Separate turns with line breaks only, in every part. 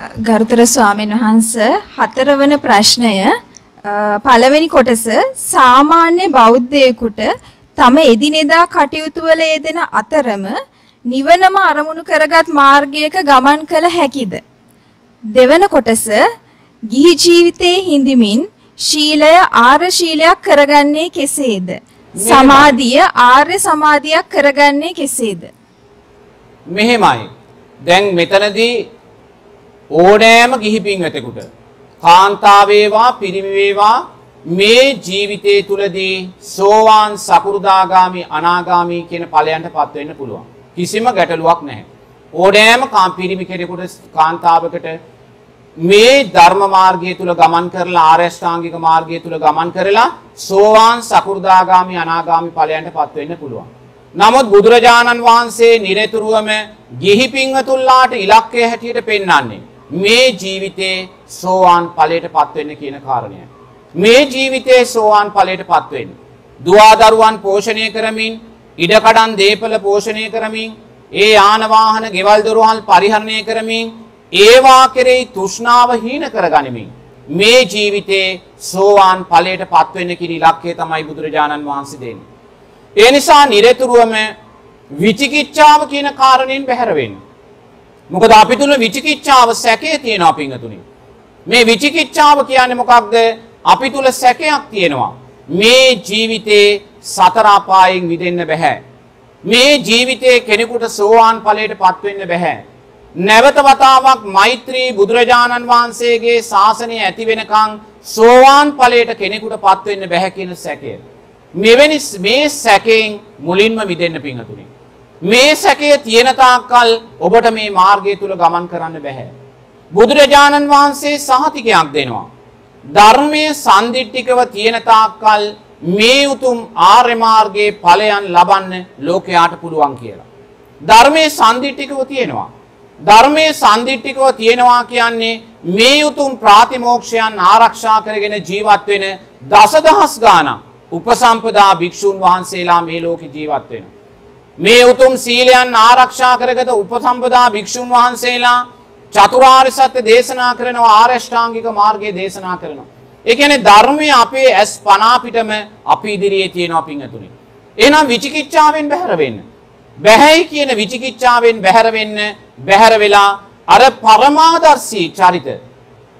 ගරුතර ස්වාමීන් වහන්ස හතරවන ප්‍රශ්නය පළවෙනි කොටස සාමාන්‍ය බෞද්ධයෙකුට තම එදිනෙදා කටයුතු වල යෙදෙන අතරම නිවනම අරමුණු කරගත් මාර්ගයක ගමන් කළ හැකිද? දෙවන කොටස ගිහි ජීවිතයේ හිඳමින් ශීලය ආර්ය ශීලයක් කරගන්නේ කෙසේද? සමාධිය ආර්ය සමාධියක් කරගන්නේ කෙසේද?
මෙහෙමයි. දැන් මෙතනදී ඕනෑම ගිහි පින්වතෙකුට කාන්තාව වේවා පිරිමි වේවා මේ ජීවිතය තුලදී සෝවාන් සකු르දාගාමි අනාගාමි කියන ඵලයන්ට පත් වෙන්න පුළුවන්. කිසිම ගැටලුවක් නැහැ. ඕනෑම කාම් පිරිමි කෙනෙකුට කාන්තාවකට මේ ධර්ම මාර්ගය තුල ගමන් කරලා ආර්ය අෂ්ටාංගික මාර්ගය තුල ගමන් කරලා සෝවාන් සකු르දාගාමි අනාගාමි ඵලයන්ට පත් වෙන්න පුළුවන්. නමුත් බුදුරජාණන් වහන්සේ නිරතුරුවම ගිහි පින්වතුන්ලාට ඉලක්කය හැටියට පෙන්වන්නේ මේ ජීවිතේ සෝවාන් ඵලයට පත් වෙන්න කියන කාරණය. මේ ජීවිතේ සෝවාන් ඵලයට පත් වෙන්න. දුවදරුවන් පෝෂණය කරමින් ඉඩකඩම් දීපල පෝෂණය කරමින් ඒ යාන වාහන ගෙවල් දොරවල් පරිහරණය කරමින් ඒවා කෙරෙහි තෘෂ්ණාව හීන කරගනිමින් මේ ජීවිතේ සෝවාන් ඵලයට පත් වෙන්න කියන ඉලක්කය තමයි බුදුරජාණන් වහන්සේ දෙන්නේ. ඒ නිසා නිරතුරුවම විචිකිච්ඡාව කියන කාරණයෙන් බැහැර වෙන්න. මොකද අපි තුල විචිකිච්ඡාව සැකේ තියෙනවා පිංගතුනි. මේ විචිකිච්ඡාව කියන්නේ මොකක්ද? අපි තුල සැකයක් තියෙනවා. මේ ජීවිතේ සතර අපායෙන් මිදෙන්න බෑ. මේ ජීවිතේ කෙනෙකුට සෝවාන් ඵලයට පත් වෙන්න බෑ. නැවත වතාවක් මෛත්‍රී බුදුරජාණන් වහන්සේගේ ශාසනය ඇති වෙනකන් සෝවාන් ඵලයට කෙනෙකුට පත් වෙන්න බෑ කියන සැකය. මෙවැනි මේ සැකයෙන් මුලින්ම මිදෙන්න පිංගතුනි. මේ සැකය තියෙන තාක්කල් ඔබට මේ මාර්ගය තුල ගමන් කරන්න බෑ. බුදුරජාණන් වහන්සේ සහතිකයක් දෙනවා. ධර්මයේ සම්දිට්ඨිකව තියෙන තාක්කල් මේ උතුම් ආර්ය මාර්ගයේ ඵලයන් ලබන්න ලෝකයාට පුළුවන් කියලා. ධර්මයේ සම්දිට්ඨිකව තියෙනවා. ධර්මයේ සම්දිට්ඨිකව තියෙනවා කියන්නේ මේ උතුම් ප්‍රාතිමෝක්ෂයන් ආරක්ෂා කරගෙන ජීවත් වෙන දසදහස් ගාණක් උපසම්පදා භික්ෂුන් වහන්සේලා මේ ලෝකේ ජීවත් වෙනවා. මේ උතුම් සීලයන් ආරක්ෂා කරගත උපසම්පදා භික්ෂුන් වහන්සේලා චතුරාර්ය සත්‍ය දේශනා කරනවා ආර්ය අෂ්ටාංගික මාර්ගය දේශනා කරනවා. ඒ කියන්නේ ධර්මයේ අපේ ඇස් පන අපිටම අපි ඉදිරියේ තියෙනවා පිංගතුනි. එහෙනම් විචිකිච්ඡාවෙන් බැහැර වෙන්න. බැහැයි කියන විචිකිච්ඡාවෙන් බැහැර වෙන්න බැහැර වෙලා අර පරමාදර්ශී චරිත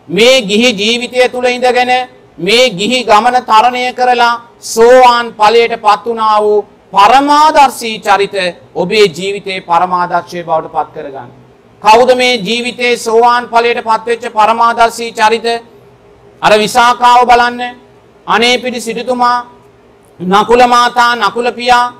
මේ ගිහි ජීවිතය තුල ඉඳගෙන මේ ගිහි ගමන තරණය කරලා සෝවාන් ඵලයට පත් වුණා වූ පරමාදර්ශී චරිත ඔබේ ජීවිතේ පරමාදර්ශයේ බවට පත් කරගන්න. කවුද මේ ජීවිතේ සෝවාන් ඵලයට පත්වෙච්ච පරමාදර්ශී චරිත? අර විසාකාව බලන්න. අනේපිඩි සිටුතුමා, නකුල මාතා, නකුල පියා,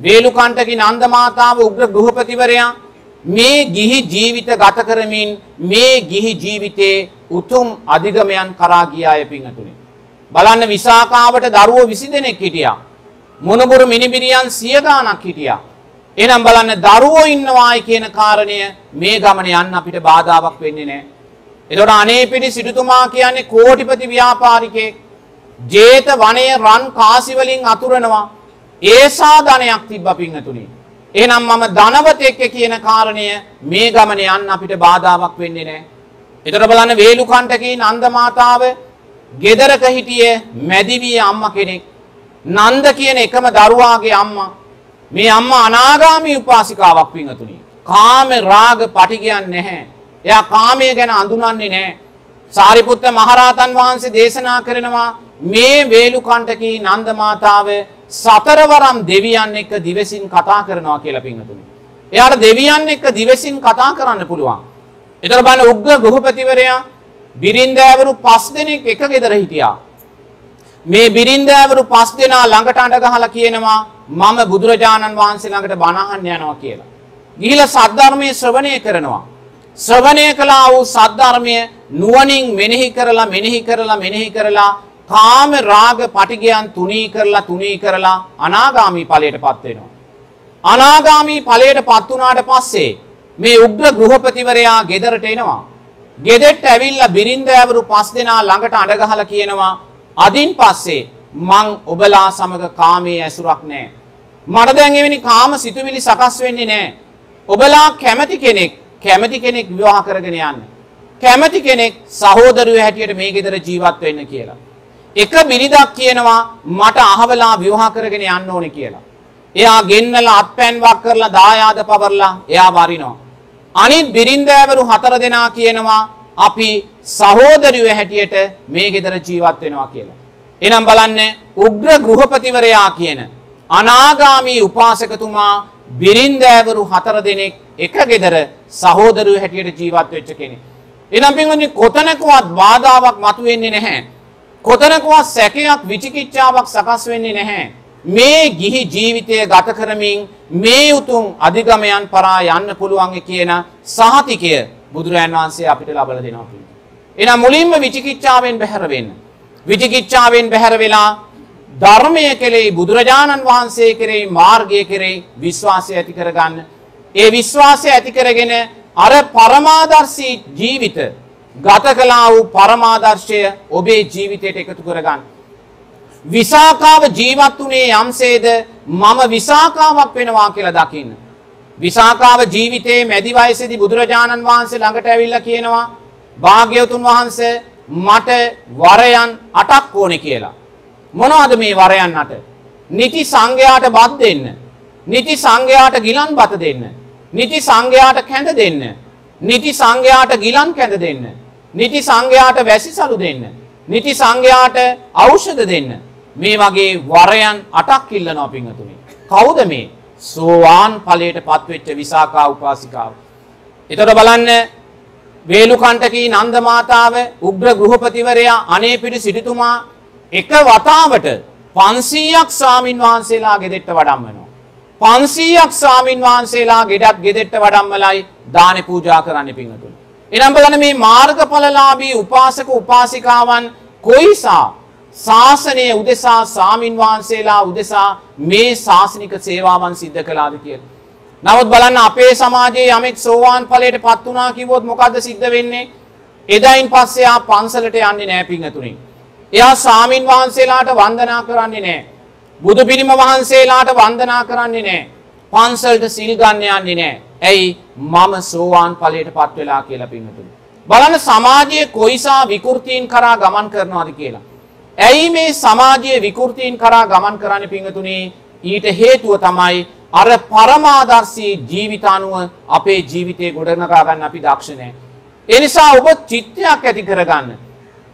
වේලුකණ්ඨකි නන්ද මාතාව, උග්‍ර ගෘහපතිවරයා මේ ගිහි ජීවිත ගත කරමින් මේ ගිහි ජීවිතේ උතුම් අධිගමයන් කරා ගියාය පිංහතුනි. බලන්න විසාකාවට දරුවෝ 20 දෙනෙක් හිටියා. මොනබුරු මිනිබිරියන් 100 ගාණක් හිටියා. එහෙනම් බලන්න දරුවෝ ඉන්නවායි කියන කාරණය මේ ගමන යන්න අපිට බාධාවක් වෙන්නේ නැහැ. එතකොට අනේපිඩි සිටුතුමා කියන්නේ කෝටිපති ව්‍යාපාරිකයෙක්. ජේත වනයේ රන් කාසි වලින් අතුරනවා. ඒසා ධනයක් තිබ්බ පිංහතුනි. එහෙනම් මම ධනවතෙක් කියන කාරණය මේ ගමන යන්න අපිට බාධාවක් වෙන්නේ නැහැ. එතකොට බලන්න වේලුකණ්ඨකී නන්ද මාතාව ගෙදරක හිටියේ මැදිවිය අම්මා කෙනෙක්. නන්ද කියන එකම දරුවාගේ අම්මා මේ අම්මා අනාගාමී උපාසිකාවක් පිංගතුනි. කාම රාග පටිගයන් නැහැ. එයා කාමයේ ගැන අඳුනන්නේ නැහැ. සාරිපුත්ත මහරහතන් වහන්සේ දේශනා කරනවා මේ වේලුකණ්ඨකී නන්ද මාතාව සතරවරම් දෙවියන් එක්ක දිවසින් කතා කරනවා කියලා පිංගතුනි. එයාට දෙවියන් එක්ක දිවසින් කතා කරන්න පුළුවන්. ඒතර බලන්න උග්ග ගෘහපතිවරයා බිරින්දෑවරු පස් දෙනෙක් එක ගෙදර හිටියා. මේ බිරින්දෑවරු පස් දෙනා ළඟට අඬ ගහලා කියනවා මම බුදුරජාණන් වහන්සේ ළඟට බණ අහන්න යනවා කියලා. ගිහිලා සද්ධර්මයේ ශ්‍රවණය කරනවා. ශ්‍රවණය කළා වූ සද්ධර්මය නුවණින් මෙනෙහි කරලා මෙනෙහි කරලා මෙනෙහි කරලා කාම රාග පටිගයන් තුනී කරලා තුනී කරලා අනාගාමී ඵලයටපත් වෙනවා. අනාගාමී ඵලයටපත් වුණාට පස්සේ මේ උග්‍ර ගෘහපතිවරයා ගෙදරට එනවා. ගෙදෙට්ට ඇවිල්ලා බිරින්දෑවරු පස් දෙනා ළඟට අඬ ගහලා කියනවා අදින් පස්සේ මං ඔබලා සමග කාමයේ ඇසුරක් නැහැ. මට දැන් එවැනි කාම සිතුවිලි සකස් වෙන්නේ නැහැ. ඔබලා කැමති කෙනෙක් කැමති කෙනෙක් විවාහ කරගෙන යන්න. කැමති කෙනෙක් සහෝදරයෝ හැටියට මේ ගෙදර ජීවත් වෙන්න කියලා. එක බිරිඳක් කියනවා මට අහවලා විවාහ කරගෙන යන්න ඕනේ කියලා. එයා ගෙන්නලා අත්පැන් වක් කරලා දායාද පවර්ලා එයා වරිනවා. අනිත් බිරින්දෑවරු හතර දෙනා කියනවා අපි සහෝදරයෝ හැටියට මේ ගෙදර ජීවත් වෙනවා කියලා. එනම් බලන්න උග්‍ර ගෘහපතිවරයා කියන අනාගාමී උපාසකතුමා බිරින්දෑවරු හතර දෙනෙක් එක ගෙදර සහෝදරයෝ හැටියට ජීවත් වෙච්ච කෙනෙක්. එනම් පින්වත්නි කොතනකවත් බාධාවක් මතුවෙන්නේ නැහැ. කොතනකවත් සැකයක් විචිකිච්ඡාවක් සකස් වෙන්නේ නැහැ. මේ ගිහි ජීවිතය ගත කරමින් මේ උතුම් අධිගමයන් පරා යන්න පුළුවන් කියන සහතිකය බුදුරජාන් වහන්සේ අපිට ලබලා දෙනවා. එහෙනම් මුලින්ම විචිකිච්ඡාවෙන් බැහැර වෙන්න. විචිකිච්ඡාවෙන් බැහැර වෙලා ධර්මය කෙරෙහි බුදුරජාණන් වහන්සේ කෙරෙහි මාර්ගය කෙරෙහි විශ්වාසය ඇති කරගන්න. ඒ විශ්වාසය ඇති කරගෙන අර පරමාදර්ශී ජීවිත ගත කළා වූ පරමාදර්ශය ඔබේ ජීවිතයට එකතු කරගන්න. විසාකාව ජීවත් වුණේ යම්සේද මම විසාකාවක් වෙනවා කියලා දකින්න. විසාකාව ජීවිතයේ මැදි වයසේදී බුදුරජාණන් වහන්සේ ළඟට ඇවිල්ලා කියනවා භාග්‍යවතුන් වහන්සේ මට වරයන් 8ක් ඕනේ කියලා. මොනවද මේ වරයන් 8? නිති සංඝයාට බත් දෙන්න. නිති සංඝයාට ගිලන් බත දෙන්න. නිති සංඝයාට කැඳ දෙන්න. නිති සංඝයාට ගිලන් කැඳ දෙන්න. නිති සංඝයාට වැසිසලු දෙන්න. නිති සංඝයාට ඖෂධ දෙන්න. මේ වගේ වරයන් 8ක් ඉල්ලනවා පින්වතුනි. කවුද මේ? සෝවාන් ඵලයට පත්වෙච්ච විසාකා උපාසිකාව. එතකොට බලන්න වේලුකණ්ඨකී නන්ද මාතාව උග්‍ර ගෘහපතිවරයා අනේපිඩි සිටුතුමා එක වතාවට 500ක් ස්වාමින් වහන්සේලා ගෙදෙට්ට වඩම්මනවා. 500ක් ස්වාමින් වහන්සේලා ගෙඩත් ගෙදෙට්ට වඩම්මලයි දාන පූජා කරන්න පිංහතුන්. එනම් බලන මේ මාර්ගඵලලාභී උපාසක උපාසිකාවන් කොයිසා ශාසනය උදෙසා සාමීන් වහන්සේලා උදෙසා මේ ශාසනික සේවාවන් සිද්ධ කළාද කියලා. නමුත් බලන්න අපේ සමාජයේ යමෙක් සෝවාන් ඵලයට පත් වුණා කිව්වොත් මොකද්ද සිද්ධ වෙන්නේ? එදායින් පස්සේ ආ පන්සලට යන්නේ නැහැ පිංගතුනි. එයා සාමීන් වහන්සේලාට වන්දනා කරන්නේ නැහැ. බුදු පිළිම වහන්සේලාට වන්දනා කරන්නේ නැහැ. පන්සලට සිල් ගන්න යන්නේ නැහැ. ඇයි? මම සෝවාන් ඵලයට පත් වෙලා කියලා පිංගතුනි. බලන්න සමාජයේ කොයිසා විකෘතීන් කරා ගමන් කරනවාද කියලා. ඇයි මේ සමාජයේ විකෘතීන් කරා ගමන් කරන්න පිංගතුනි? ඊට හේතුව තමයි අර පරමාදර්ශී ජීවිත අනුව අපේ ජීවිතේ ගොඩනගා ගන්න අපි දක්ෂ නැහැ. ඒ නිසා ඔබ චිත්තයක් ඇති කරගන්න.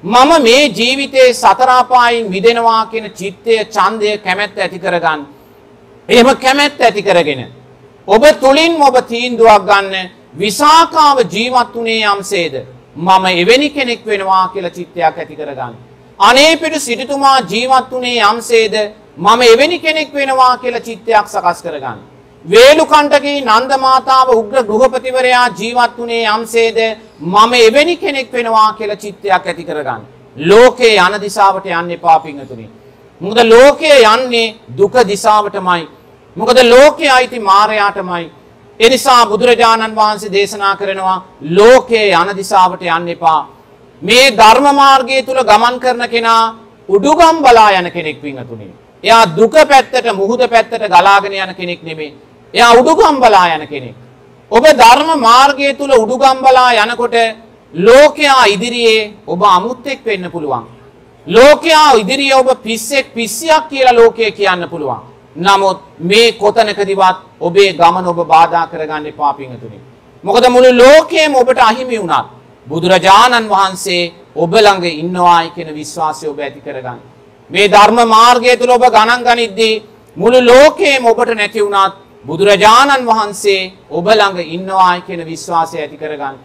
මම මේ ජීවිතේ සතර අපායින් මිදෙනවා කියන චිත්තය, ඡන්දය, කැමැත්ත ඇති කරගන්න. එහෙම කැමැත්ත ඇති කරගෙන ඔබ තුලින්ම ඔබ තීන්දුවක් ගන්න විසාකාව ජීවත් වුණේ යම්සේද මම එවැනි කෙනෙක් වෙනවා කියලා චිත්තයක් ඇති කරගන්න. අනේපිට සිටුතුමා ජීවත් වුණේ යම්සේද මම එවැනි කෙනෙක් වෙනවා කියලා චිත්තයක් සකස් කරගන්න. වේලුකණ්ඨකී නන්ද මාතාව උග්‍ර ගෘහපතිවරයා ජීවත් වුණේ යම්සේද මම එවැනි කෙනෙක් වෙනවා කියලා චිත්තයක් ඇති කරගන්න. ලෝකේ යන දිශාවට යන්න එපා පිංගතුනි. මොකද ලෝකයේ යන්නේ දුක දිශාවටමයි. මොකද ලෝකයේ අයිති මායයටමයි. ඒ නිසා බුදුරජාණන් වහන්සේ දේශනා කරනවා ලෝකයේ යන දිශාවට යන්න එපා. මේ ධර්ම මාර්ගය තුල ගමන් කරන කෙනා උඩුගම් බලා යන කෙනෙක් පිංගතුනි. එයා දුක පැත්තට මුහුද පැත්තට ගලාගෙන යන කෙනෙක් නෙමෙයි. එයා උඩුගම් බලා යන කෙනෙක්. ඔබ ධර්ම මාර්ගය තුල උඩුගම් බලා යනකොට ලෝකයා ඉදිරියේ ඔබ අමුත්තෙක් වෙන්න පුළුවන්. ලෝකයා ඉදිරියේ ඔබ පිස්සෙක් පිස්සියක් කියලා ලෝකය කියන්න පුළුවන්. නමුත් මේ කොතනකදිවත් ඔබේ ගමන ඔබ බාධා කරගන්න එපා පිංගතුනි. මොකද මුළු ලෝකයම ඔබට අහිමි වුණත් බුදුරජාණන් වහන්සේ ඔබ ළඟ ඉන්නවායි කියන විශ්වාසය ඔබ ඇති කරගන්න. මේ ධර්ම මාර්ගය තුල ඔබ ගණන් ගනිද්දී මුළු ලෝකයම ඔබට නැති වුණත් බුදුරජාණන් වහන්සේ ඔබ ළඟ ඉන්නවායි කියන විශ්වාසය ඇති කරගන්න.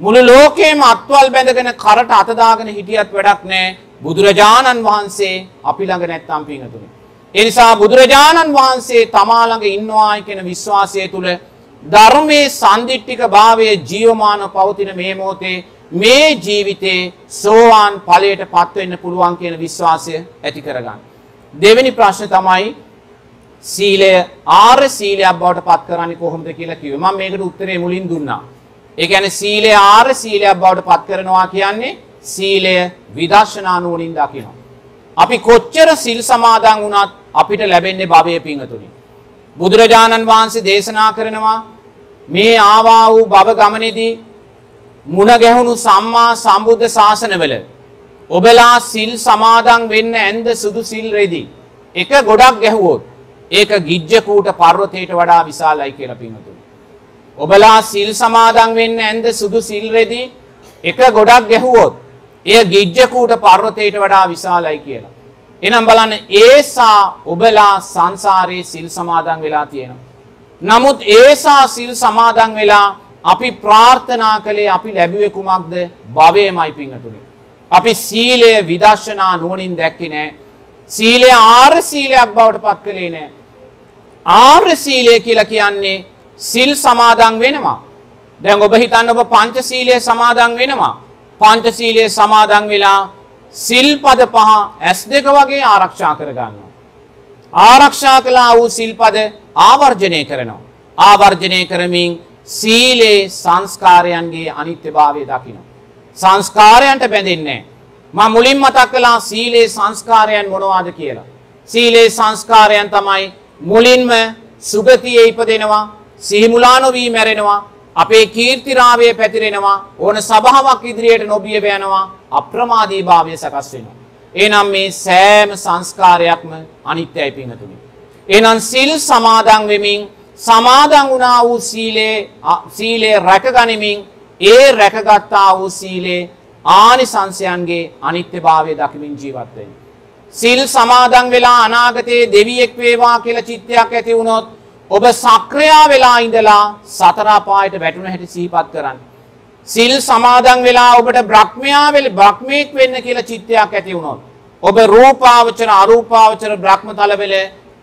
මුළු ලෝකයම අත්වල් බැඳගෙන කරට අත දාගෙන හිටියත් වැඩක් නැහැ. බුදුරජාණන් වහන්සේ අපි ළඟ නැත්තම් පිංගතුනි. ඒ නිසා බුදුරජාණන් වහන්සේ තමා ළඟ ඉන්නවායි කියන විශ්වාසය තුල ධර්මයේ සම්දිට්ඨික භාවයේ ජීවමාන පවතින මේ මොහොතේ මේ ජීවිතේ සෝවාන් ඵලයට පත් වෙන්න පුළුවන් කියන විශ්වාසය ඇති කරගන්න. දෙවෙනි ප්‍රශ්නේ තමයි සීලය ආර්ය සීලයක් බවට පත් කරන්නේ කොහොමද කියලා කිව්වේ. මම මේකට උත්තරේ මුලින් දුන්නා. ඒ කියන්නේ සීලය ආර්ය සීලයක් බවට පත් කරනවා කියන්නේ සීලය විදර්ශනා නුවණින් දකිනවා. අපි කොච්චර සිල් සමාදන් වුණත් අපිට ලැබෙන්නේ භවයේ පිංගතුනි. බුදුරජාණන් වහන්සේ දේශනා කරනවා මේ ආවා වූ භව ගමනේදී මුණ ගැහුණු සම්මා සම්බුද්ධ ශාසනවල ඔබලා සිල් සමාදන් වෙන්න ඇන්ද සුදු සිල් රෙදි එක ගොඩක් ගැහුවොත් ඒක ගිජ්ජකූට පර්වතයට වඩා විශාලයි කියලා පින්වතුනි. ඔබලා සිල් සමාදන් වෙන්න ඇන්ද සුදු සිල් රෙදි එක ගොඩක් ගැහුවොත් එය ගිජ්ජකූට පර්වතයට වඩා විශාලයි කියලා. එනම් බලන්න ඒසා ඔබලා සංසාරයේ සිල් සමාදන් වෙලා තියෙනවා. නමුත් ඒසා සිල් සමාදන් වෙලා අපි ප්‍රාර්ථනා කළේ අපි ලැබුවේ කුමක්ද භවයමයි පිංහතුනි. අපි සීලය විදර්ශනා නුවනින් දැක්කි නෑ. සීලය ආර් සීලයක් බවට පත් කළේ නෑ. ආර්ය සීලය කියලා කියන්නේ සිල් සමාදන් වෙනවා. දැන් ඔබ හිතන්න ඔබ පංච සීලය සමාදන් වෙනවා. පංච සීලය සමාදන් වෙලා සිල්පද පහ ඇස් දෙක වගේ ආරක්ෂා කරගන්නවා. ආරක්ෂා කලා වූ සිල්පද ආවර්ජනය කරනවා. ආවර්ජනය කරමින් සීලේ සංස්කාරයන්ගේ අනිත්‍යභාවය දකිනවා. සංස්කාරයන්ට බැඳෙන්නේ. ම මුලින් මතක් කලා සීලේ සංස්කාරයන් මොනවාද කියලා. සීලේ සංස්කාරයන් තමයි මුලින්ම සුගතිය ඉපදෙනවා සිහිමුලානොවී මැරෙනවා අපේ කීර්තිරාවය පැතිරෙනවා ඕන සභාවක් ඉදිරියට නොබිය යනවා අප්‍රමාදී භාවය සකස් වෙනවා. එනම් මේ සෑම සංස්කාරයක්ම අනිත්‍යයි පිංහතුනි. එනම් සිල් සමාදන් වෙමින් සමාදන් වුණා වූ සීලේ රැකගනිමින් ඒ රැකගත්තා වූ සීලේ ආනිසංසයන්ගේ අනිත්‍ය භාවය දකිමින් ජීවත්වෙන්. සිල් සමාදන් වෙලා අනාගතයේ දෙවියෙක් වේවා කියල චිත්තයක් ඇති වුණොත් ඔබ සක්‍රයා වෙලා ඉඳලා සතරාපායට වැටුණ හැටි සීපත් කරන්න. සිල් සමාදන් වෙලා ඔබට බ්‍රහ්මයා වෙල බ්‍රහ්මයෙක් වෙන්න කියලා චිත්තයක් ඇති වුණොත්. ඔබ රූපාවචර අරූපාවචර බ්‍රහ්ම තලවෙල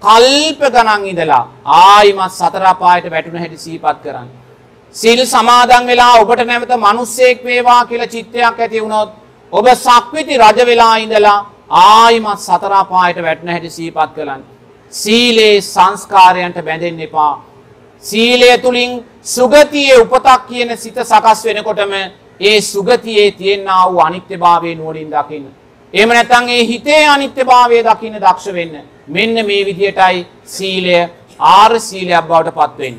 කල්ප ගණන් ඉඳලා ආයිමත් සතරාපායට වැටුණ හැටි සීපත් කරන්න. සිල් සමාදන් වෙලා ඔබට නැවත මනුස්සයෙක් වේවා කියලා චිත්තයක් ඇති වුණොත් ඔබ සක්විති රජ වෙලා ඉඳලා ආයිමත් සතරාපායට වැටන හැටි සීපත් කළන්. සීලේ සංස්කාරයන්ට බැඳෙන් එපා. සීලය තුළින් සුගතියේ උපතක් කියන සිත සකස් වෙනකොටම ඒ සුගතියේ තියෙන්න්න වූ අනිත්‍ය භාවය නුවලින් දකින්න. එම නැතන් ඒ හිතේ අනිත්‍ය භාවය දකින්න දක්ෂ වෙන්න. මෙන්න මේ විදියටයි සීලය ආර් සීලයක් බවට පත්වෙන්න.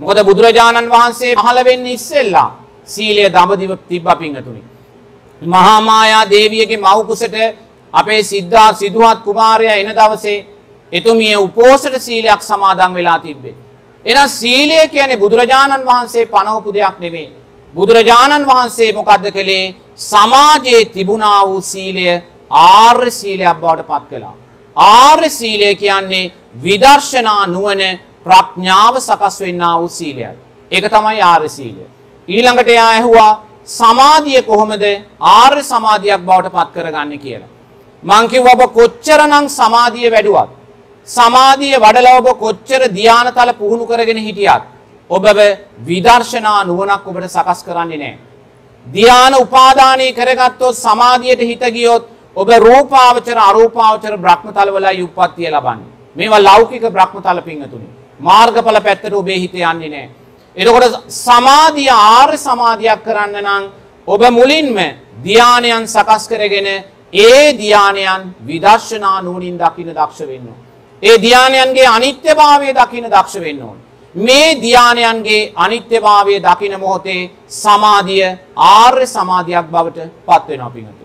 මොකද බුදුරජාණන් වහන්සේ පහළවෙන්න ඉස්සෙල්ලා සීලය දඹදිව තිබ්බ පිංහතුනි. මහාමායා දේවියගේ මවකුසට අපේ සිද්ධා සිදුවත් කුමාරය එන දවසේ එතුමිය උපෝසට සීලයක් සමාදන් වෙලා තිබ්බේ. එන සීලය කියන්නේ බුදුරජාණන් වහන්සේ පනවපු දෙයක් නෙවේ. බුදුරජාණන් වහන්සේ මොකක්ද කළේ සමාජයේ තිබුණා වූ සීලය ආර්ය සීලයක් බවට පත් කළා. ආර්ය සීලය කියන්නේ විදර්ශනා නුවන ප්‍රඥාව සකස් වෙන්න වූ සීලයයි. ඒක තමයි ආර්ය සීලය. ඊළඟට එයා ඇහුවා සමාධිය කොහොමද ආර්ය සමාධියක් බවට පත් කරගන්න කියලා. මං කිව්වා ඔබ කොච්චරනම් සමාධිය වැඩුවත් සමාධිය වඩලා ඔබ කොච්චර ධානතල පුහුණු කරගෙන හිටියත් ඔබව විදර්ශනා නුවණක් ඔබට සකස් කරන්නේ නැහැ. ධාන උපාදානය කරගත්තොත් සමාධියට හිත ගියොත් ඔබ රූපාවචර අරූපාවචර බ්‍රහ්මතලවලයි උප්පත්තිය ලබන්නේ. මේවා ලෞකික බ්‍රහ්මතල පිංගතුනි. මාර්ගඵල පැත්තට ඔබේ හිත යන්නේ නැහැ. එතකොට සමාධිය ආර්ය සමාධියක් කරන්න නම් ඔබ මුලින්ම ධානයන් සකස් කරගෙන ඒ ධානයන් විදර්ශනා නුවණින් දකින්න දක්ෂ වෙන්න ඒ ධානයන්ගේ අනිත්‍යභාවය දකින්න දක්ෂ වෙන්න ඕන. මේ ධානයන්ගේ අනිත්‍යභාවය දකින මොහොතේ සමාධිය ආර්ය සමාධියක් බවට පත් වෙනවා පිංගුතුනි.